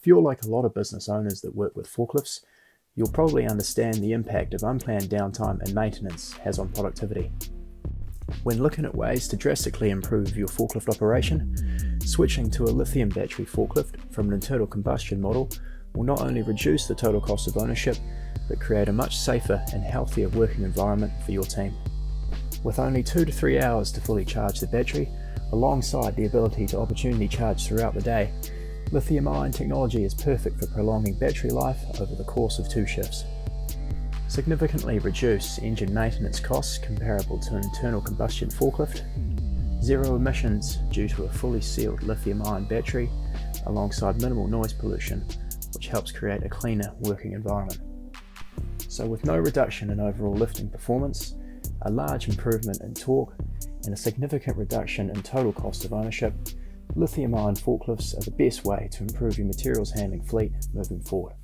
If you're like a lot of business owners that work with forklifts, you'll probably understand the impact of unplanned downtime and maintenance has on productivity. When looking at ways to drastically improve your forklift operation, switching to a lithium battery forklift from an internal combustion model will not only reduce the total cost of ownership, but create a much safer and healthier working environment for your team. With only two to three hours to fully charge the battery, alongside the ability to opportunity charge throughout the day, lithium ion technology is perfect for prolonging battery life over the course of two shifts. Significantly reduce engine maintenance costs comparable to an internal combustion forklift, zero emissions due to a fully sealed lithium ion battery, alongside minimal noise pollution, which helps create a cleaner working environment. So with no reduction in overall lifting performance, a large improvement in torque, and a significant reduction in total cost of ownership, lithium ion forklifts are the best way to improve your materials handling fleet moving forward.